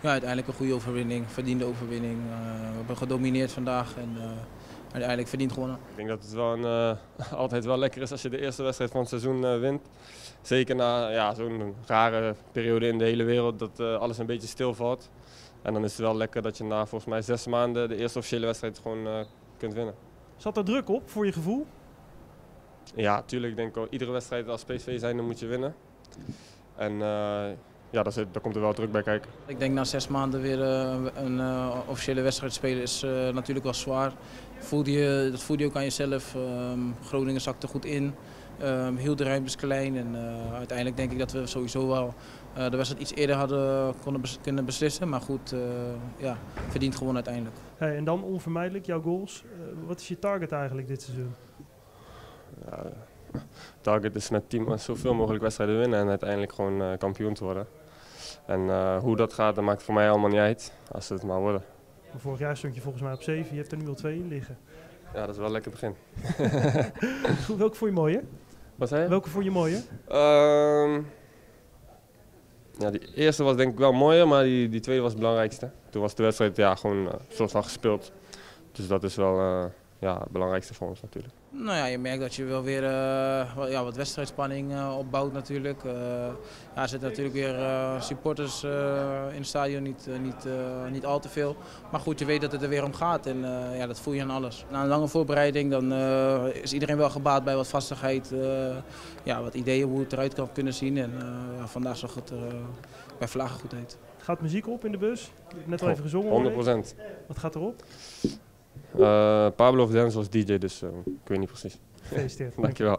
ja, uiteindelijk een goede overwinning, verdiende overwinning. we hebben gedomineerd vandaag en uiteindelijk verdiend gewonnen. Ik denk dat het wel een, altijd wel lekker is als je de eerste wedstrijd van het seizoen wint. Zeker na ja, zo'n rare periode in de hele wereld dat alles een beetje stilvalt. En dan is het wel lekker dat je na volgens mij zes maanden de eerste officiële wedstrijd gewoon kunt winnen. Zat er druk op voor je gevoel? Ja, tuurlijk. Ik denk ook, iedere wedstrijd als PSV zijn, dan moet je winnen. En ja, daar, zit, daar, komt er wel druk bij kijken. Ik denk na zes maanden weer uh, een uh, officiële wedstrijd spelen is natuurlijk wel zwaar. Voelde je, dat voelde je ook aan jezelf. Um, Groningen zakte goed in. Um, heel de ruimte is klein en uiteindelijk denk ik dat we sowieso wel de wedstrijd iets eerder hadden konden bes kunnen beslissen. Maar goed, ja, verdiend gewoon uiteindelijk. Hey, en dan onvermijdelijk jouw goals. wat is je target eigenlijk dit seizoen? ja, target is met team zoveel mogelijk wedstrijden winnen en uiteindelijk gewoon uh, kampioen te worden. En uh, hoe dat gaat, dat maakt voor mij allemaal niet uit, als ze het maar worden. Vorig jaar stond je volgens mij op 7, je hebt er nu al 2 in liggen. Ja, dat is wel een lekker begin. Welke vond je mooier? Wat zei je? Welke vond je mooier? Um, ja, die eerste was denk ik wel mooier, maar die, die tweede was het belangrijkste. Toen was de wedstrijd ja, gewoon uh, soort van gespeeld. Dus dat is wel uh, ja, het belangrijkste voor ons natuurlijk. Nou ja, je merkt dat je wel weer uh, ja, wat wedstrijdspanning uh, opbouwt natuurlijk. Uh, ja, er zitten natuurlijk weer supporters in het stadion, niet, niet, niet al te veel. Maar goed, je weet dat het er weer om gaat en ja, dat voel je aan alles. Na een lange voorbereiding dan, is iedereen wel gebaat bij wat vastigheid, ja, wat ideeën hoe het eruit kan kunnen zien. En ja, vandaag zag het er bij vlagen goed uit. Gaat muziek op in de bus? Net al even gezongen. 100%. Wat gaat erop? Eh, Pablo of Denzel als DJ, dus eh, ik weet niet precies. Gefeliciteerd. Dankjewel.